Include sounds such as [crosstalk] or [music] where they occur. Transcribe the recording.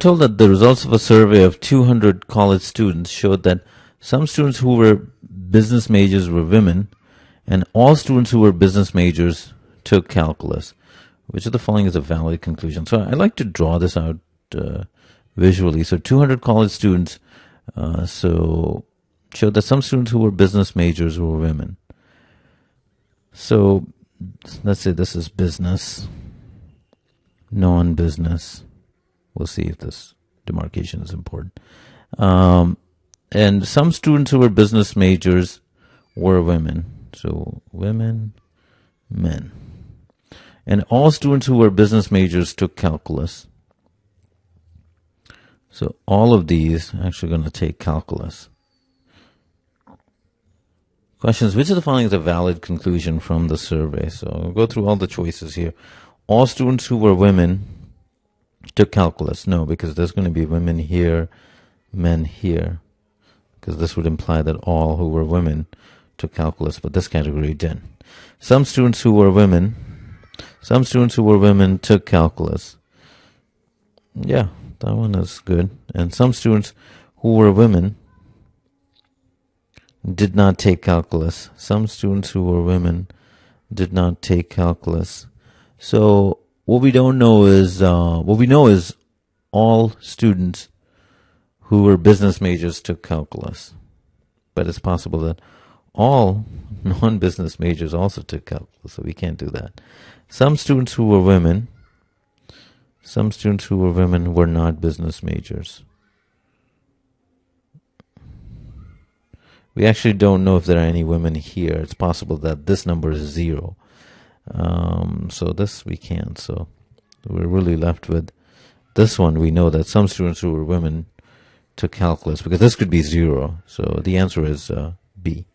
told that the results of a survey of 200 college students showed that some students who were business majors were women, and all students who were business majors took calculus. Which of the following is a valid conclusion? So I like to draw this out uh, visually. So 200 college students, uh, so showed that some students who were business majors were women. So let's say this is business, non-business. We'll see if this demarcation is important. Um, and some students who were business majors were women. So women, men. And all students who were business majors took calculus. So all of these actually going to take calculus. Questions. Which of the following is a valid conclusion from the survey? So we'll go through all the choices here. All students who were women took calculus. No, because there's going to be women here, men here. Because this would imply that all who were women took calculus, but this category didn't. Some students who were women, some students who were women took calculus. Yeah, that one is good. And some students who were women did not take calculus. Some students who were women did not take calculus. So what we don't know is uh, what we know is all students who were business majors took calculus, but it's possible that all [laughs] non-business majors also took calculus. So we can't do that. Some students who were women, some students who were women were not business majors. We actually don't know if there are any women here. It's possible that this number is zero. Um, so this we can't. So we're really left with this one. We know that some students who were women took calculus because this could be zero. So the answer is uh, B.